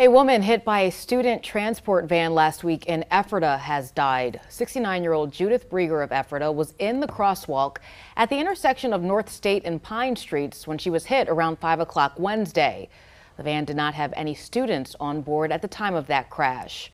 A woman hit by a student transport van last week in Ephrata has died. 69-year-old Judith Brieger of Ephrata was in the crosswalk at the intersection of North State and Pine Streets when she was hit around 5 o'clock Wednesday. The van did not have any students on board at the time of that crash.